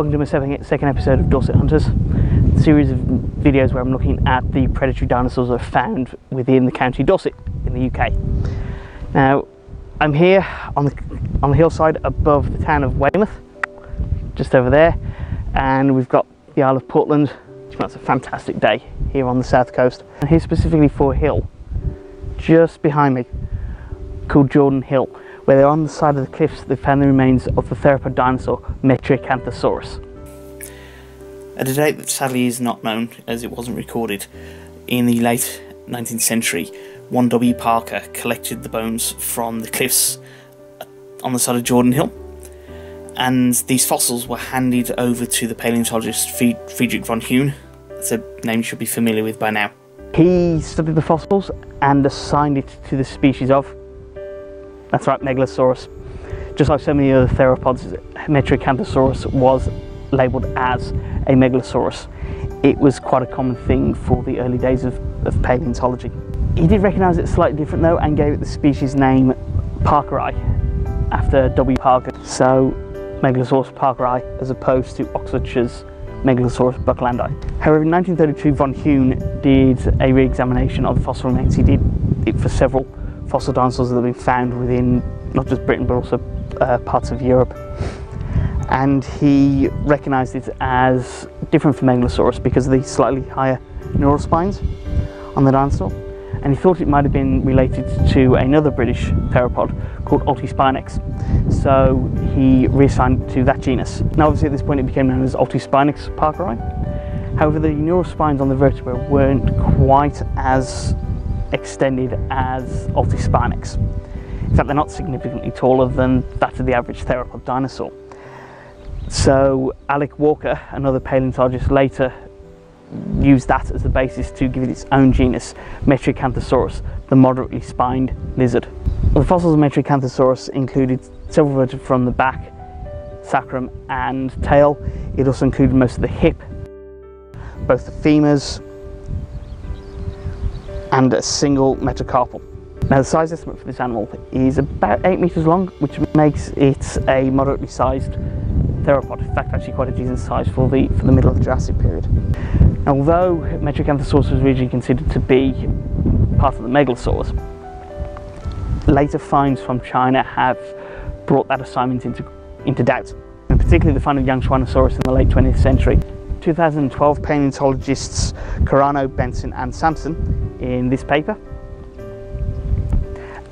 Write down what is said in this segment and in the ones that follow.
Welcome to my second episode of Dorset Hunters, a series of videos where I'm looking at the predatory dinosaurs that are found within the county Dorset in the UK. Now, I'm here on the, on the hillside above the town of Weymouth, just over there, and we've got the Isle of Portland. It's a fantastic day here on the south coast. And here specifically for a hill, just behind me, called Jordan Hill where they're on the side of the cliffs they found the remains of the theropod dinosaur Metriacanthosaurus. At a date that sadly is not known as it wasn't recorded, in the late 19th century, one W. Parker collected the bones from the cliffs uh, on the side of Jordan Hill, and these fossils were handed over to the paleontologist Friedrich von Huene. That's a name you should be familiar with by now. He studied the fossils and assigned it to the species of that's right, Megalosaurus. Just like so many other theropods, Metriacanthosaurus was labelled as a Megalosaurus. It was quite a common thing for the early days of, of paleontology. He did recognise it slightly different though and gave it the species name Parkeri after W. Parker. So Megalosaurus parkeri as opposed to Oxfordshire's Megalosaurus bucklandi. However, in 1932, von Huene did a re-examination of the fossil remains. He did it for several fossil dinosaurs that have been found within not just Britain but also uh, parts of Europe. And he recognised it as different from Megalosaurus because of the slightly higher neural spines on the dinosaur. And he thought it might have been related to another British theropod called Altispinax. So he reassigned to that genus. Now obviously at this point it became known as Altispinax parkeri. However, the neural spines on the vertebrae weren't quite as extended as Altispinax. In fact, they're not significantly taller than that of the average theropod dinosaur. So Alec Walker, another paleontologist, later used that as the basis to give it its own genus, Metriacanthosaurus, the moderately spined lizard. The fossils of Metriacanthosaurus included several vertebrae from the back, sacrum and tail. It also included most of the hip, both the femurs, and a single metacarpal. Now the size estimate for this animal is about 8 metres long, which makes it a moderately sized theropod, in fact actually quite a decent size for the, for the middle of the Jurassic period. Now, although Metriacanthosaurus was originally considered to be part of the Megalosaurs, later finds from China have brought that assignment into, into doubt, and particularly the find of Young Yangchuanosaurus in the late 20th century 2012 paleontologists Carrano, Benson and Sampson in this paper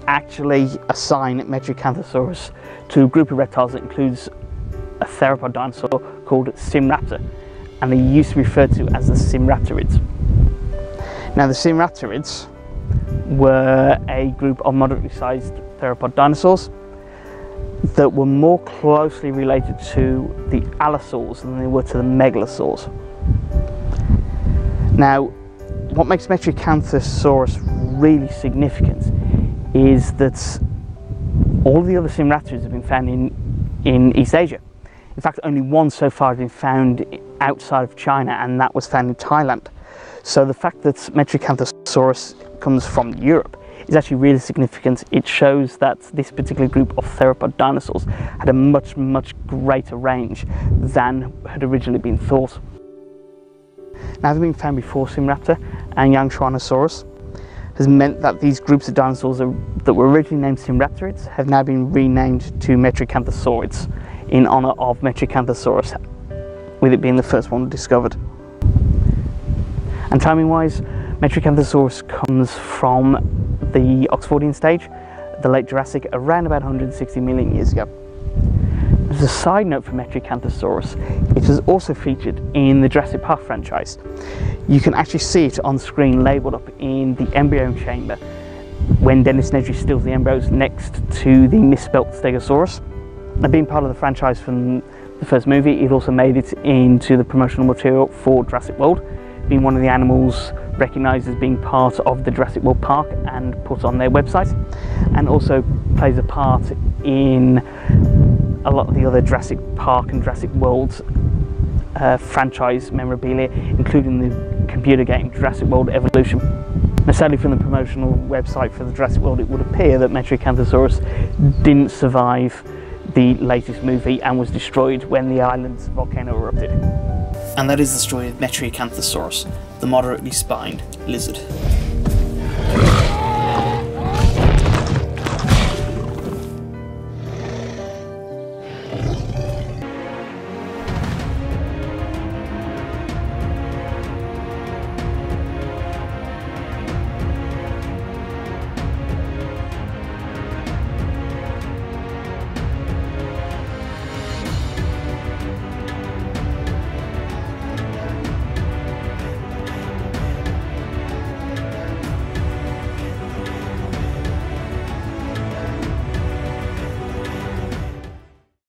actually assign Metriacanthosaurus to a group of reptiles that includes a theropod dinosaur called Sinraptor and they used to be referred to as the Sinraptorids. Now the Sinraptorids were a group of moderately sized theropod dinosaurs that were more closely related to the allosaurs than they were to the megalosaurs. Now, what makes Metriacanthosaurus really significant is that all the other Sinraptorids have been found in, in East Asia. In fact, only one so far has been found outside of China, and that was found in Thailand. So the fact that Metriacanthosaurus comes from Europe is actually really significant. It shows that this particular group of theropod dinosaurs had a much, much greater range than had originally been thought. Now, having been found before Sinraptor and Yangchuanosaurus has meant that these groups of dinosaurs are, that were originally named Sinraptorids have now been renamed to Metriacanthosaurids in honour of Metriacanthosaurus, with it being the first one discovered. And timing wise, Metriacanthosaurus comes from the Oxfordian stage, the late Jurassic, around about 160 million years ago. As a side note for Metriacanthosaurus, it is also featured in the Jurassic Park franchise. You can actually see it on screen labelled up in the embryo chamber when Dennis Nedry steals the embryos next to the misspelt Stegosaurus. Now, being part of the franchise from the first movie, it also made it into the promotional material for Jurassic World, being one of the animals recognised as being part of the Jurassic World Park and put on their website, and also plays a part in a lot of the other Jurassic Park and Jurassic World uh, franchise memorabilia, including the computer game Jurassic World Evolution. Now, sadly, from the promotional website for the Jurassic World, it would appear that Metriacanthosaurus didn't survive the latest movie and was destroyed when the island's volcano erupted. And that is the story of Metriacanthosaurus, the moderately spined lizard.